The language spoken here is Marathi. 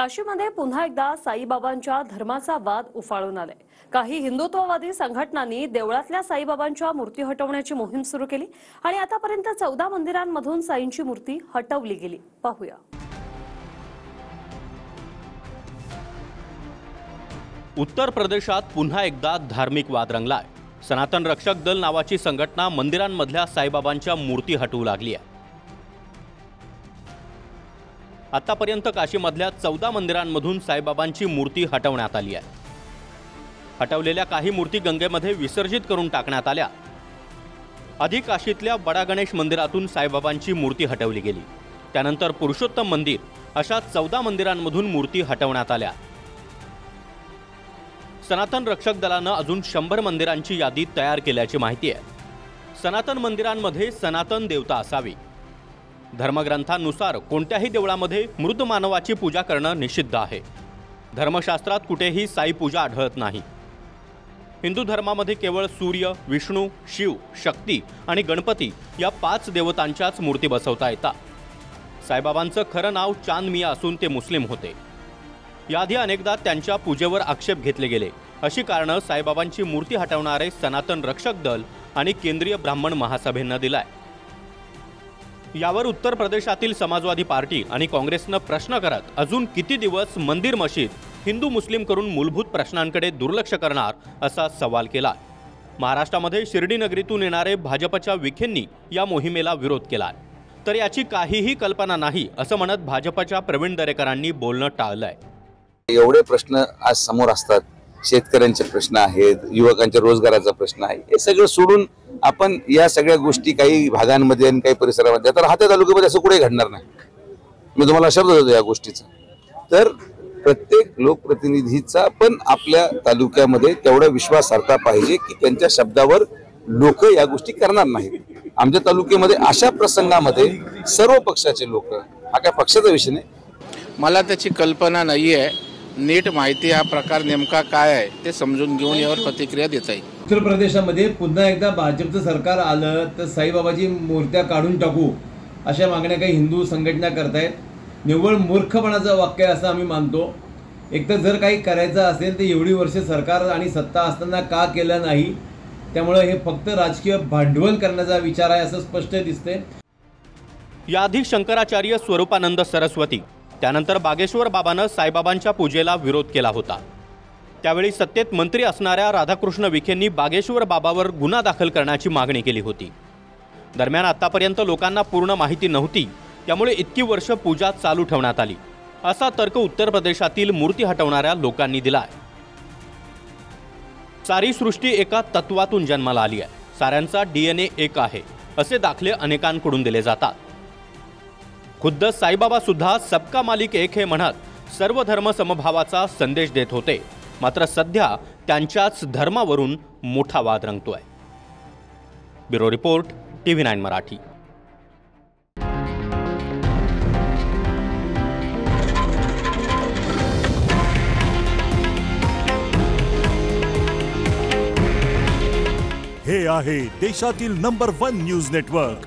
काशीमध्ये पुन्हा एकदा साईबाबांच्या धर्माचा वाद उफाळून आलाय. काही हिंदुत्ववादी संघटनांनी देवळातल्या साईबाबांच्या मूर्ती हटवण्याची मोहीम सुरू केली आणि आतापर्यंत चौदा मंदिरांमधून साईंची मूर्ती हटवली गेली. पाहूया. उत्तर प्रदेशात पुन्हा एकदा धार्मिक वाद रंगलाय. सनातन रक्षक दल नावाची संघटना मंदिरांमधल्या साईबाबांच्या मूर्ती हटवू लागली आहे. आतापर्यंत काशीमधल्या चौदा मंदिरांमधून साईबाबांची मूर्ती हटवण्यात आली आहे. हटवलेल्या काही मूर्ती गंगेमध्ये विसर्जित करून टाकण्यात आल्या. आधी काशीतल्या बडा गणेश मंदिरातून साईबाबांची मूर्ती हटवली गेली. त्यानंतर पुरुषोत्तम मंदिर अशा चौदा मंदिरांमधून मूर्ती हटवण्यात आल्या. सनातन रक्षक दलानं अजून शंभर मंदिरांची यादी तयार केल्याची माहिती आहे. सनातन मंदिरांमध्ये सनातन देवता असावी. धर्मग्रंथानुसार कोणत्याही देवळामध्ये मृत मानवाची पूजा करणं निषिद्ध आहे. धर्मशास्त्रात कुठेही साई पूजा आढळत नाही. हिंदू धर्मामध्ये केवळ सूर्य विष्णू शिव शक्ती आणि गणपती या पाच देवतांच्याच मूर्ती बसवता येतात. साईबाबांचं खरं नाव चांद मिया असून ते मुस्लिम होते. याआधी अनेकदा त्यांच्या पूजेवर आक्षेप घेतले गेले. अशी कारणं साईबाबांची मूर्ती हटवणारे सनातन रक्षक दल आणि केंद्रीय ब्राह्मण महासभेनं दिलाय. यावर उत्तर प्रदेशातील समाजवादी पार्टी आणि काँग्रेसनं प्रश्न करत अजून किती दिवस मंदिर मशीद हिंदू मुस्लिम करून मूलभूत प्रश्नांकडे दुर्लक्ष करणार असा सवाल केला महाराष्ट्रामध्ये शिर्डी नगरीतून येणारे भाजपच्या विखेंनी या मोहिमेला विरोध केला तर याची काहीही कल्पना नाही असं म्हणत भाजपच्या प्रवीण दरेकरांनी बोलणं टाळलंय. एवढे प्रश्न आज समोर असतात. शेतकऱ्यांचे प्रश्न आहेत युवकांच्या रोजगाराचा प्रश्न आहे हे सगळं सोडून आपण या सगळ्या गोष्टी काही भागांमध्ये आणि काही परिसरामध्ये आता राहत्या तालुक्यामध्ये असं कुठे घडणार नाही. मी तुम्हाला शब्द देतो या गोष्टीचा. तर प्रत्येक लोकप्रतिनिधीचा पण आपल्या तालुक्यामध्ये तेवढा विश्वास पाहिजे की त्यांच्या शब्दावर लोक या गोष्टी करणार नाहीत. आमच्या तालुक्यामध्ये अशा प्रसंगामध्ये सर्व पक्षाचे लोक हा काय पक्षाचा विषय नाही? मला त्याची कल्पना नाही आहे नीट माहिती हा प्रकार नेमका काय आहे ते समजून घेऊन यावर प्रतिक्रिया देता येईल उत्तर प्रदेशामध्ये पुन्हा एकदा भाजपचं सरकार आलं तर साईबाबाची मूर्त्या काढून टाकू अशा मागण्या काही हिंदू संघटना करतायत. निव्वळ मूर्खपणाचं वाक्य आहे असं आम्ही मानतो. एक तर जर काही करायचं असेल तर एवढी वर्ष सरकार आणि सत्ता असताना का केलं नाही? त्यामुळं हे फक्त राजकीय भांडवल करण्याचा विचार आहे असं स्पष्ट दिसतंय. याआधी शंकराचार्य स्वरूपानंद सरस्वती त्यानंतर बागेश्वर बाबानं साईबाबांच्या पूजेला विरोध केला होता. त्यावेळी सत्तेत मंत्री असणाऱ्या राधाकृष्ण विखेंनी बागेश्वर बाबावर गुन्हा दाखल करण्याची मागणी केली होती. दरम्यान आतापर्यंत लोकांना पूर्ण माहिती नव्हती त्यामुळे इतकी वर्ष पूजा चालू ठेवण्यात आली. असा तर्क उत्तर प्रदेशातील मूर्ती हटवणाऱ्या लोकांनी दिलाय. सारी सृष्टी एका तत्वातून जन्माला आली आहे. साऱ्यांचा डीएनए एक आहे असे दाखले अनेकांकडून दिले जातात. खुद्द साईबाबा सुद्धा सबका मालिक एक हे म्हणत सर्व धर्म समभावाचा संदेश देत होते. मात्र सध्या त्यांच्याच धर्मावरून मोठा वाद रंगतोय. Bureau report TV nine Marathi. हे आहे देशातील नंबर वन न्यूज नेटवर्क